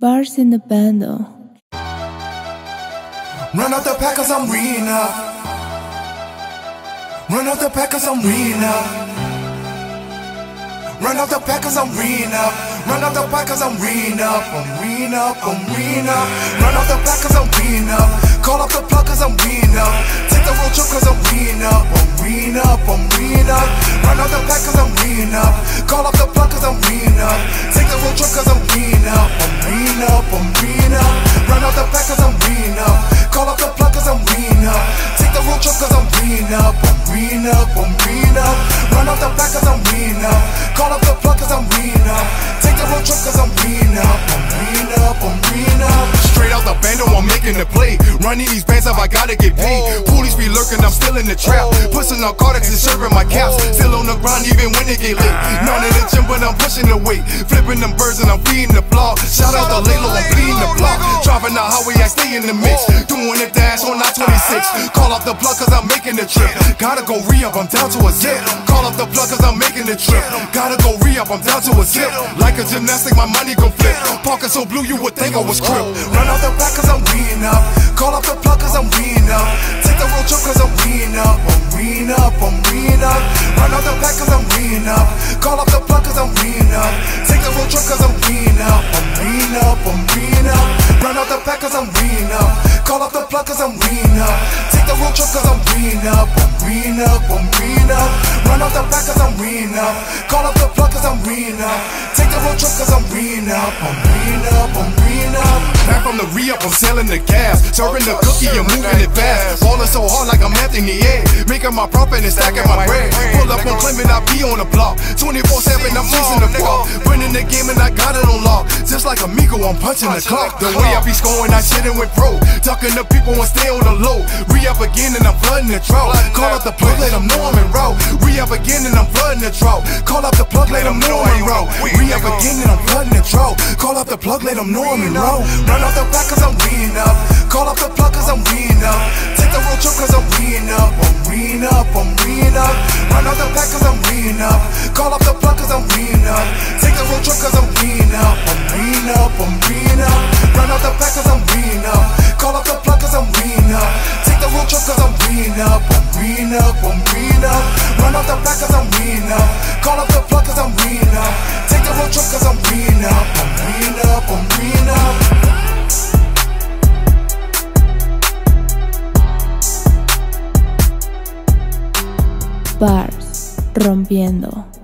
Bars in the bando. Run out the pack cause I'm up. Run out the pack cause I'm up. Run out the pack cause I'm up. Run out the pack cause I'm up. I'm up, I'm up. Run out the pack cause I'm up. Call up the plug cause I'm up. Take the road trip cause I'm up. I'm up, I'm up. Run out the pack cause I'm up. Call up the plug cause I'm up. Take the road trip cause I'm up. I'm the pack cause I'm reading up. Call up the plug cause I'm reading up. Take the road trip cause I'm reading up. I'm reading up, I'm reading up. Run out the pack cause I'm reading up. Call up the plug cause I'm reading up. Take the road trip cause I'm reading up. I'm reading up, I'm reading up. Straight out the bando, I'm making the play. Running these bands up, I gotta get paid. Police be lurking, I'm still in the trap. Pushing narcotics and serving my caps. Still on the grind, even when it get late. None in the gym, but I'm pushing the weight. Flipping them birds and I'm feeding the block. Shout out to Laylo, I'm bleeding the block. Driving the highway, I stay in the mix. Doing the dash on I-26. Call off the plug cause I'm making the trip. Gotta go re-up, I'm down to a zip. Call off the plug cause I'm making the trip. Gotta go re-up, I'm down to a zip. Like a gymnastic, my money gon' flip. Parking so blue, you would think I was crip. Run out the back cause I'm reading up. Call up the plug cause I'm reading up. Take the road trip cause I'm reading up. I'm reading up, I'm reading up. Run out the back cause I'm reading up. Call up the plug cause I'm reading up. Take the road trip cause I'm reading up. I'm reading up, I'm reading up. Run out the back cause I'm reading up. Call up the plug cause I'm reading up. Take the road trip cause I'm reading up. I'm reading up, I'm reading up. Run out the back cause I'm reading up. Call up the plug cause I'm reading up. Take the road trip cause I'm reading up. I'm reading up, I'm reading up. From the re-up, I'm selling the gas. Serving the cookie, I'm moving it fast. Falling so hard like I'm Anthony A. Making my profit and stacking my bread. Pull up on claiming I be on the block. 24-7, I'm chasing the ball. Winning the game and I got it on lock. Just like Amigo, I'm punching the clock. The way I be scoring, I shit with pro. Talking to people and stay on the low. Re-up again and I'm flooding the drought. Call up the plug, let them know I'm en route. Re-up again and I'm flooding the drought. Call up the plug, let them know I'm en route. Re-up again and I'm flooding the drought. Call up the plug, let them know I'm en route. Run out the back cause I'm reading up. Call up the plug cause I'm reading up. Take the road trip cause I'm reading up. I'm reading up, I'm reading up. Run out the back cause I'm reading up. Call up the plug cause I'm reading up. Take the road trip cause I'm reading up. I'm reading up, I'm reading up. Run out the back cause I'm reading up. Call up the plug cause I'm reading up. Take the road trip cause I'm reading up. I'm reading up, I'm reading up. Run out the back cause I'm reading up. Call up the plug cause I'm reading up. Take the road trip cause I'm reading up. I'm reading up, I'm reading up. Bars. Rompiendo.